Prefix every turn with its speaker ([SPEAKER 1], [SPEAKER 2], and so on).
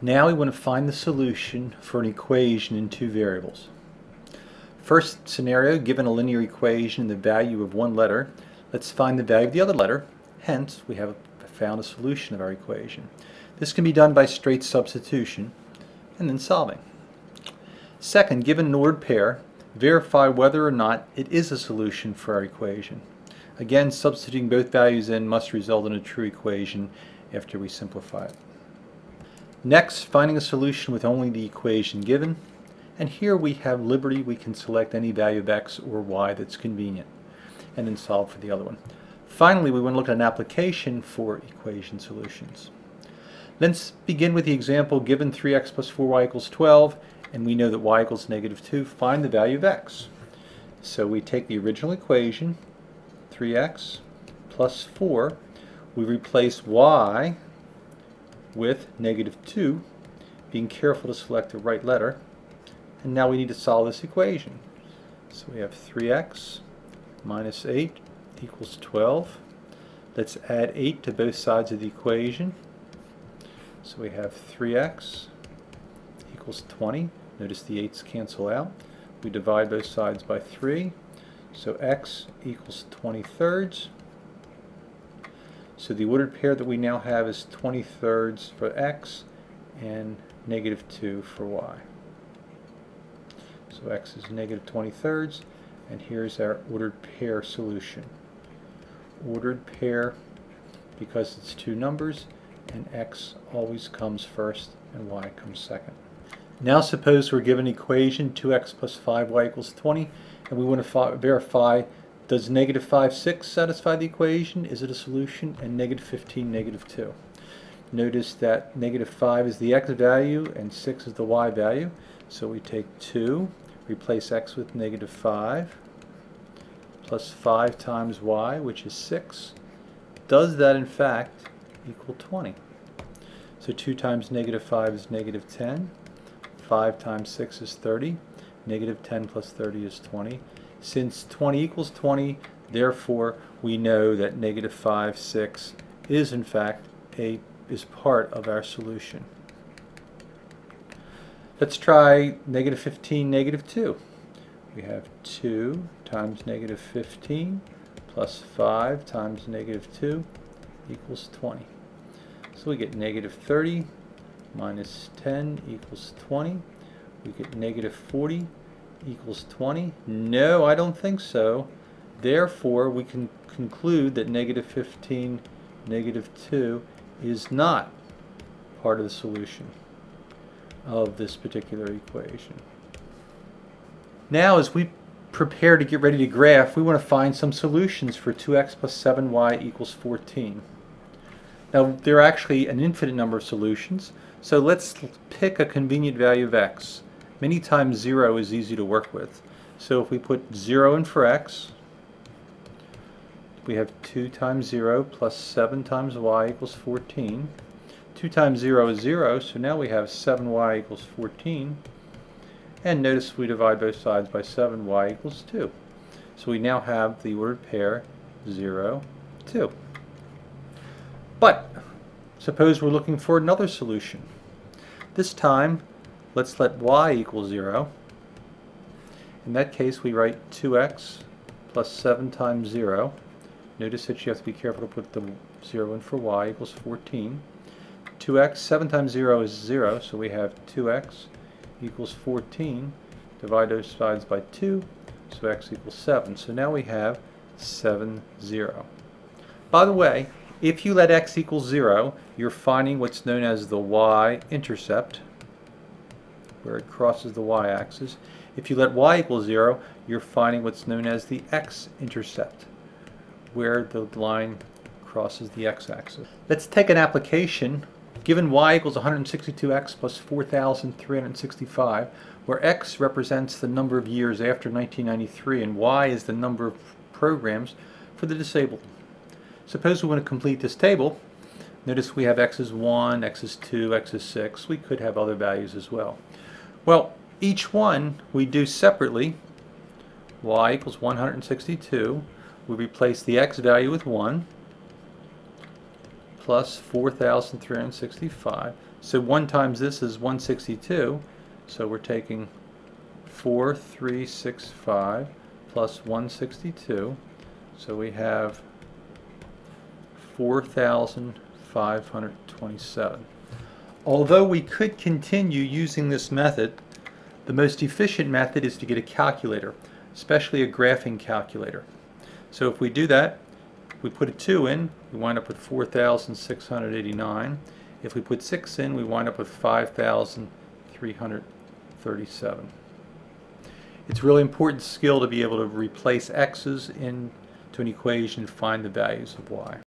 [SPEAKER 1] Now we want to find the solution for an equation in two variables. First scenario, given a linear equation and the value of one letter, let's find the value of the other letter. Hence, we have found a solution of our equation. This can be done by straight substitution and then solving. Second, given an ordered pair, verify whether or not it is a solution for our equation. Again, substituting both values in must result in a true equation after we simplify it. Next, finding a solution with only the equation given. And here we have liberty, we can select any value of x or y that's convenient and then solve for the other one. Finally, we want to look at an application for equation solutions. Let's begin with the example given 3x plus 4y equals 12 and we know that y equals negative 2. Find the value of x. So we take the original equation, 3x plus 4. We replace y with negative 2, being careful to select the right letter. And now we need to solve this equation. So we have 3x minus 8 equals 12. Let's add 8 to both sides of the equation. So we have 3x equals 20. Notice the 8's cancel out. We divide both sides by 3. So x equals 20 thirds. So the ordered pair that we now have is 20 thirds for x and negative 2 for y. So x is negative 20 thirds and here's our ordered pair solution. Ordered pair because it's two numbers and x always comes first and y comes second. Now suppose we're given equation 2x plus 5y equals 20 and we want to verify does negative 5, 6 satisfy the equation? Is it a solution? And negative 15, negative 2. Notice that negative 5 is the x value and 6 is the y value. So we take 2, replace x with negative 5, plus 5 times y, which is 6. Does that, in fact, equal 20? So 2 times negative 5 is negative 10. 5 times 6 is 30. Negative 10 plus 30 is 20. Since 20 equals 20, therefore we know that negative 5, 6 is in fact a is part of our solution. Let's try negative 15, negative 2. We have 2 times negative 15 plus 5 times negative 2 equals 20. So we get negative 30 minus 10 equals 20. We get negative 40 equals 20? No, I don't think so. Therefore, we can conclude that negative 15, negative 2 is not part of the solution of this particular equation. Now, as we prepare to get ready to graph, we want to find some solutions for 2x plus 7y equals 14. Now, there are actually an infinite number of solutions, so let's pick a convenient value of x. Many times 0 is easy to work with. So if we put 0 in for x, we have 2 times 0 plus 7 times y equals 14. 2 times 0 is 0, so now we have 7y equals 14. And notice we divide both sides by 7, y equals 2. So we now have the ordered pair 0, 2. But suppose we're looking for another solution. This time Let's let y equal 0. In that case, we write 2x plus 7 times 0. Notice that you have to be careful to put the 0 in for y equals 14. 2x, 7 times 0 is 0, so we have 2x equals 14. Divide those sides by 2, so x equals 7. So now we have 7, 0. By the way, if you let x equal 0, you're finding what's known as the y-intercept where it crosses the y-axis. If you let y equal 0, you're finding what's known as the x-intercept, where the line crosses the x-axis. Let's take an application. Given y equals 162x plus 4,365, where x represents the number of years after 1993 and y is the number of programs for the disabled. Suppose we want to complete this table. Notice we have x is 1, x is 2, x is 6. We could have other values as well. Well, each one we do separately. y equals 162. We replace the x value with 1 plus 4,365. So 1 times this is 162. So we're taking 4365 plus 162. So we have 4,527. Although we could continue using this method, the most efficient method is to get a calculator, especially a graphing calculator. So if we do that, we put a 2 in, we wind up with 4,689. If we put 6 in, we wind up with 5,337. It's a really important skill to be able to replace x's into an equation and find the values of y.